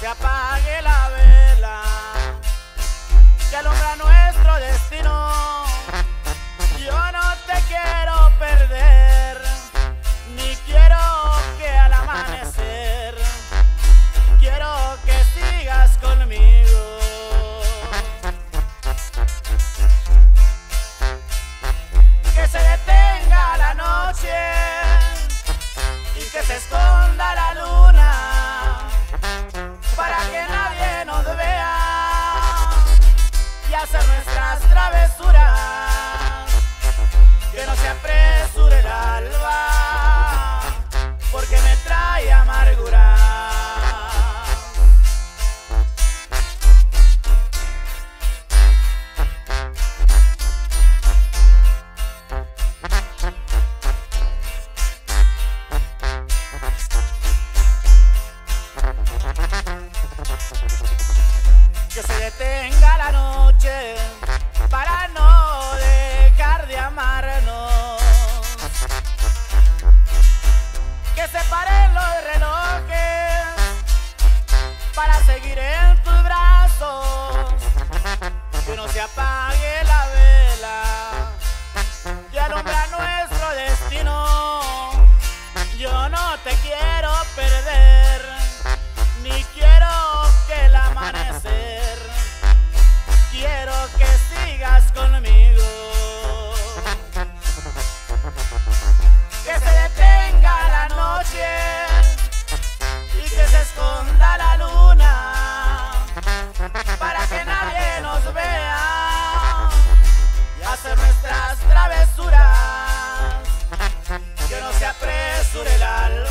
se apague la vela que alumbra nuestro destino. Yo no te quiero perder, ni quiero que al amanecer, quiero que sigas conmigo. Que se detenga la noche y que se esconda la luna. se apresure el alba, porque me trae amargura. Que se detenga la noche apague la vela y alumbra nuestro destino. Yo no te quiero perder, ni quiero que el amanecer, quiero que sigas conmigo. sur el.